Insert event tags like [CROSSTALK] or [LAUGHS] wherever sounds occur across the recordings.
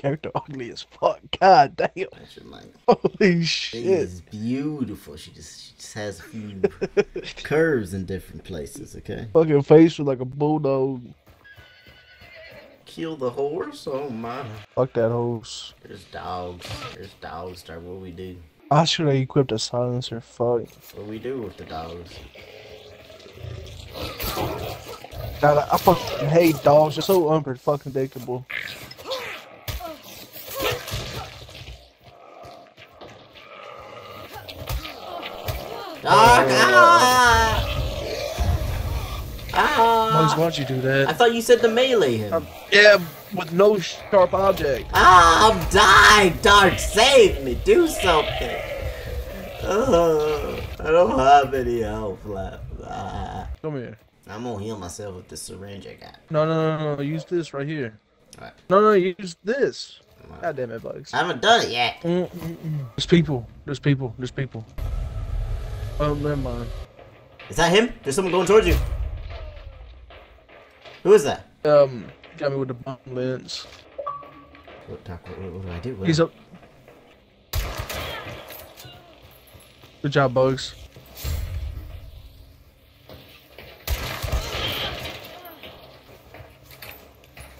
character ugly as fuck. God damn. Holy she shit. is beautiful. She just she just has a few [LAUGHS] curves in different places. Okay. Fucking face with like a bulldog. Kill the horse. Oh my. Fuck that horse. There's dogs. There's dogs. Start what we do. I should have equipped a silencer. Fuck. What we do with the dogs. God, I, I fucking hate dogs. They're so unpredictable. Ah! Ah! Mugs, ah. why'd you do that? I thought you said to melee him. Um, yeah, with no sharp object. Ah, I'm dying! Dark, save me! Do something! Uh, I don't have any health left. Ah. Come here. I'm gonna heal myself with the syringe I got. No, no, no, no. Use this right here. Alright. No, no, use this. God damn it, Bugs. I haven't done it yet. Mm-mm-mm. There's people. There's people. There's people. Oh, never mind. Is that him? There's someone going towards you. Who is that? Um, got me with the bomb lance. What, Doc, what, what, what do I do? What- He's up. Good job, Bugs.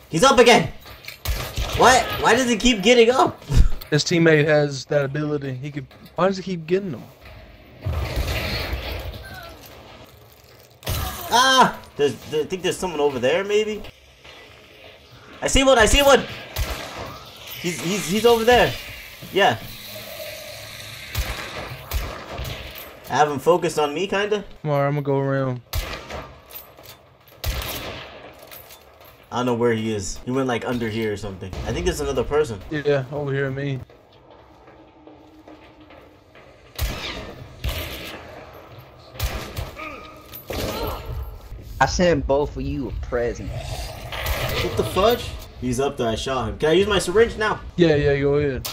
He's up again! What? Why does he keep getting up? [LAUGHS] His teammate has that ability. He could. Why does he keep getting them? Ah! There's, there, I think there's someone over there, maybe? I see one, I see one! He's, he's, he's over there. Yeah. I have him focused on me, kinda? Come on, I'm gonna go around. I don't know where he is. He went like under here or something. I think there's another person. Yeah, over here at me. I sent both of you a present. What the fudge? He's up there, I shot him. Can I use my syringe now? Yeah, yeah, go ahead.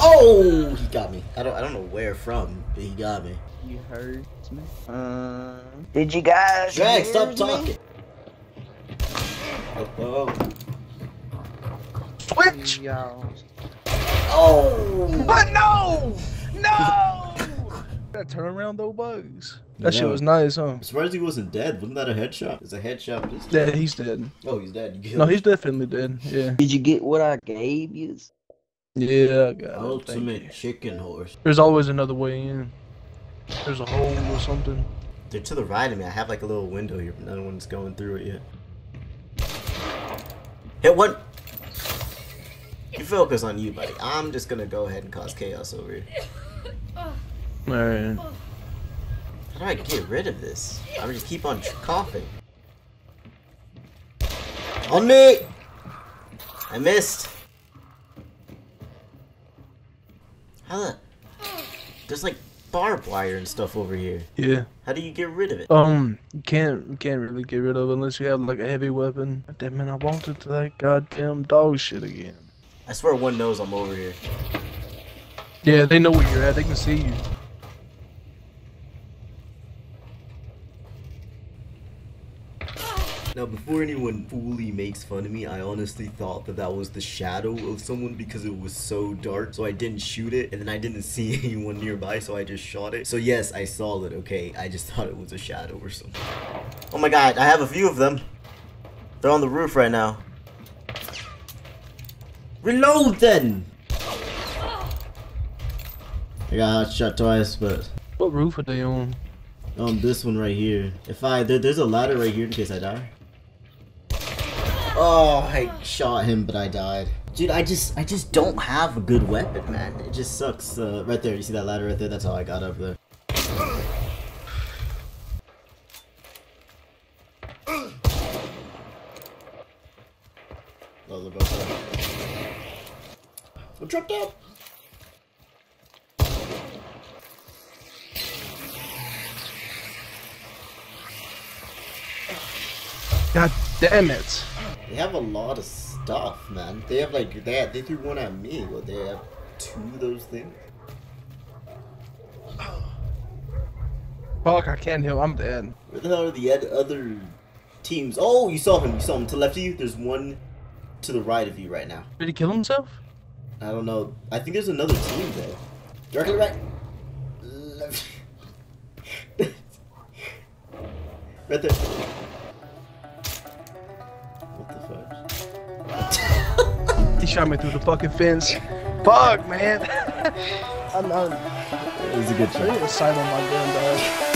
Oh! He got me. I don't, I don't know where from, but he got me. You heard me? Uh, did you guys Drag, stop me? talking. Oh, oh. Switch! Y'all. oh. But no! No! that turnaround though, Bugs. That shit was nice, huh? I'm surprised he wasn't dead. Wasn't that a headshot? It's a headshot. Just... Yeah, he's dead. Oh, he's dead. No, him. he's definitely dead. Yeah. Did you get what I gave you? Yeah, God. thank ultimate you. chicken horse. There's always another way in. There's a hole or something. They're to the right of me. I have like a little window here, but no one's going through it yet. Hit one. You focus on you, buddy. I'm just gonna go ahead and cause chaos over here. Alright. How do I get rid of this? I would just keep on coughing. On me! I missed. How the? There's like barbed wire and stuff over here. Yeah. How do you get rid of it? Um, you can't you can't really get rid of it unless you have like a heavy weapon. Damn it, I wanted to that goddamn dog shit again. I swear one knows I'm over here. Yeah, they know where you're at. They can see you. Before anyone fully makes fun of me, I honestly thought that that was the shadow of someone because it was so dark. So I didn't shoot it, and then I didn't [LAUGHS] see anyone nearby, so I just shot it. So yes, I saw it, okay? I just [LAUGHS] thought it was a shadow or something. Oh my god, I have a few of them. They're on the roof right now. Reload then! I got shot twice, but What roof are they on? um, this one right here. If I there, there's a ladder right here in case I die. Oh, I shot him, but I died. Dude, I just I just don't have a good weapon, man. It just sucks. Uh, right there, you see that ladder right there? That's how I got up there. Oh, they're both. I'm trapped out. God damn it. They have a lot of stuff, man. They have like they they threw one at me, Well, they have two of those things. [SIGHS] Fuck, I can't heal. I'm dead. Where the hell are the other teams? Oh, you saw him. You saw him to the left of you. There's one to the right of you right now. Did he kill himself? I don't know. I think there's another team though. Directly right. Left. right there. Shot me through the fucking fence. Fuck, man. I'm, I'm, It was a good I shot. need to sight on my.